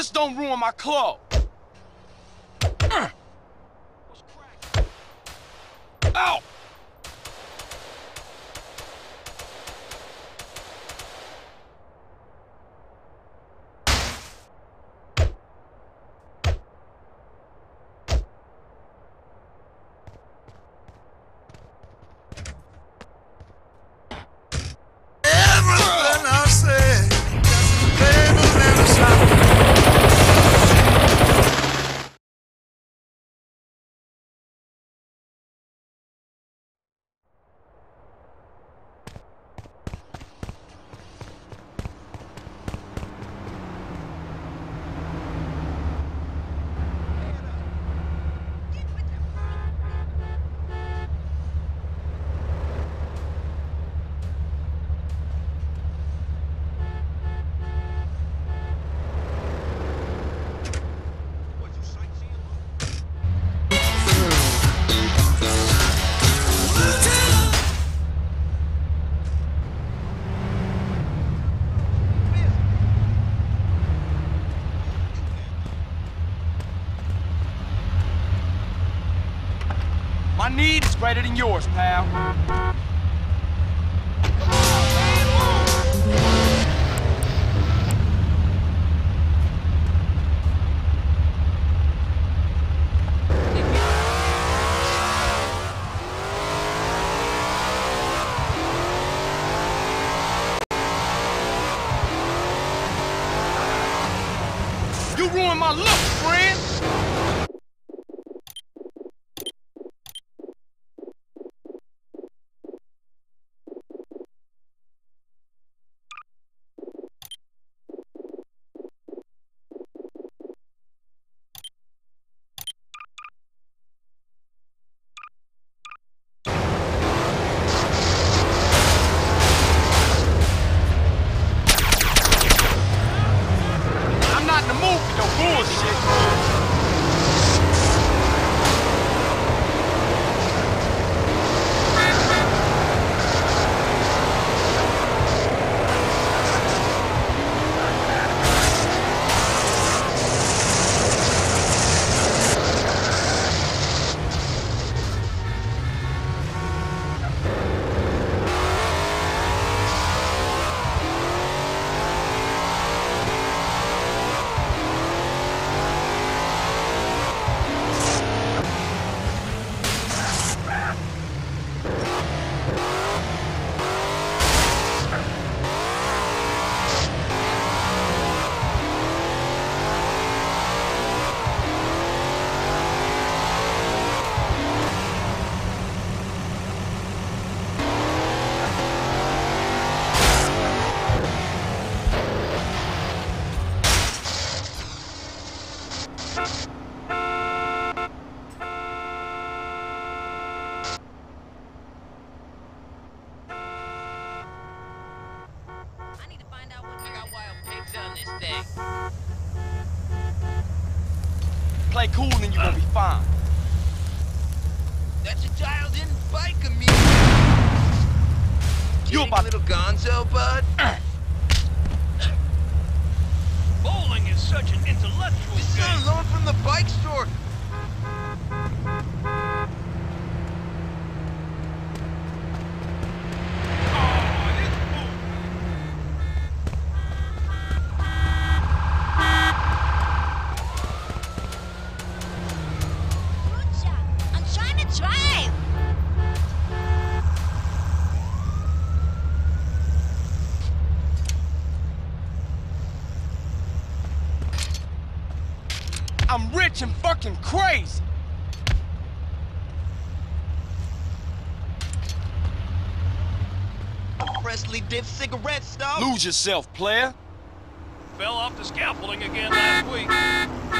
Just don't ruin my club. Greater than yours, pal. Música Play cool and you're gonna be fine. That's a dialed-in biker music. You Kidding, about- little gonzo, bud? Bowling is such an intellectual This is game. on loan from the bike store. I'm rich and fucking crazy. Freshly dipped cigarette stuff. Lose yourself, player. Fell off the scaffolding again last week.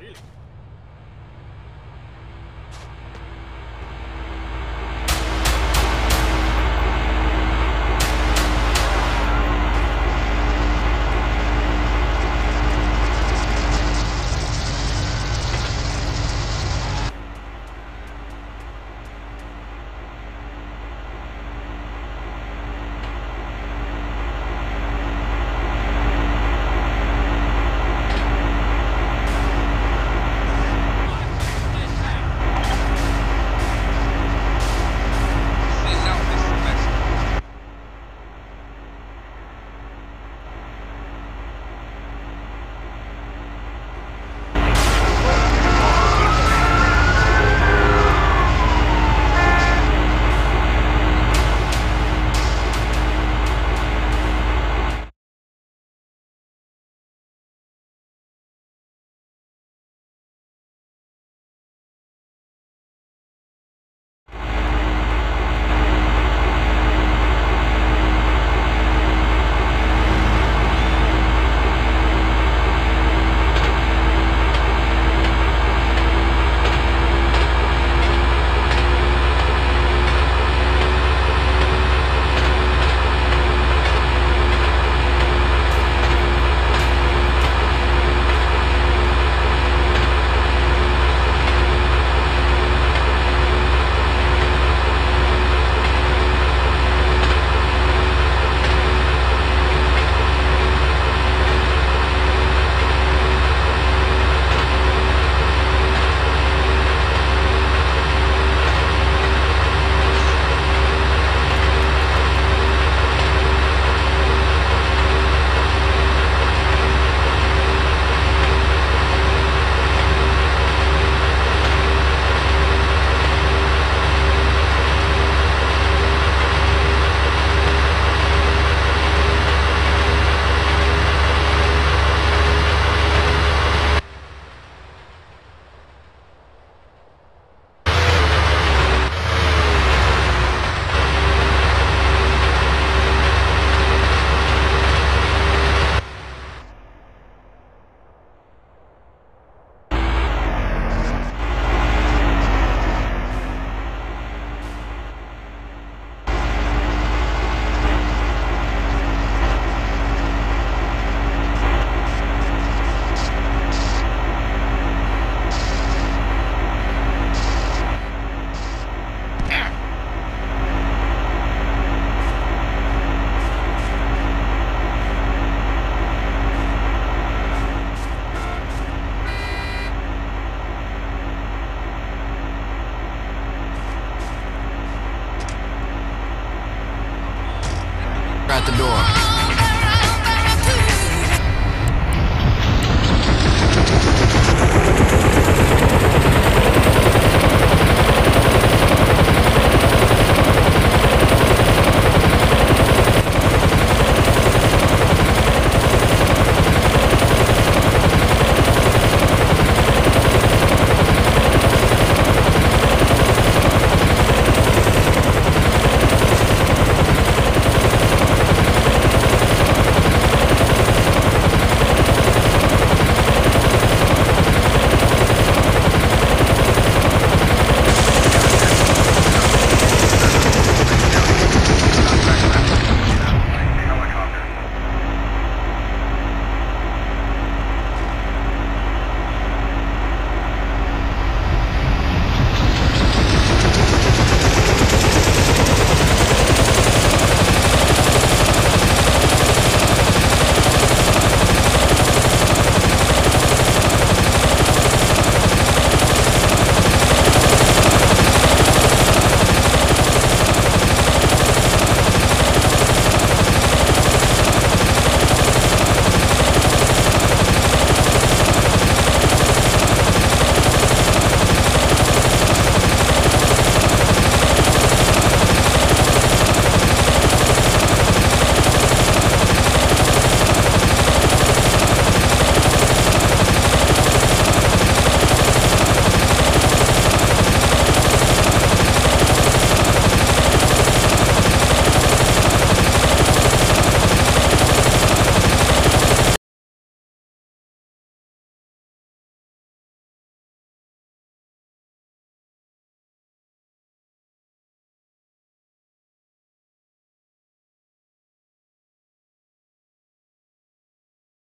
Really?